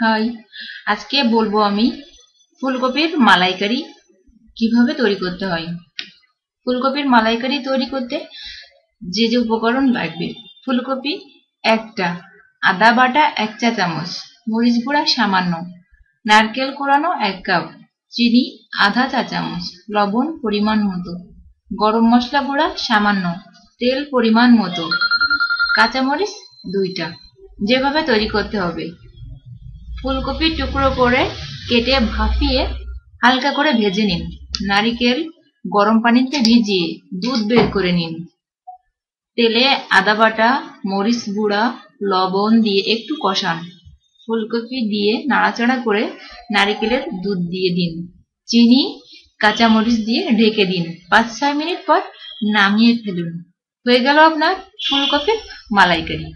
High, আজকে বলব আমি ফুলকপির মালাইকারি কীভাবে তৈরি করতে হয়। ফুলকপির মালাইকারি তৈরি করতে যে যে উপকরণ লাগবে, ফুলকপি একটা, আদা বাটা এক চা চামচ, মরিচ গুঁড়া সামান্য, নারকেল কোরানো এক কাপ, চিনি আধা চা চামচ, লবণ পরিমাণ মতো, গরম মশলা গুঁড়া সামান্য, তেল পরিমাণ মতো, কাঁচামরিচ দুইটা, যেভাবে তৈরি করতে হবে। ফুলকপি টুকরো করে কেটে ভাপিয়ে হালকা করে ভেজে নিন। নারিকেল গরম পানিতে ভিজিয়ে দুধ বের করে নিন। তেলে আদা বাটা, মরিচ গুঁড়া, লবণ দিয়ে একটু কষান। ফুলকপি দিয়ে নাড়াচাড়া করে নারিকেলের দুধ দিয়ে দিন। চিনি, কাঁচামরিচ দিয়ে ঢেকে দিন। পাঁচ, ছয় মিনিট পর নামিয়ে ফেলুন। হয়ে গেল আপনার ফুলকপির মালাইকারি।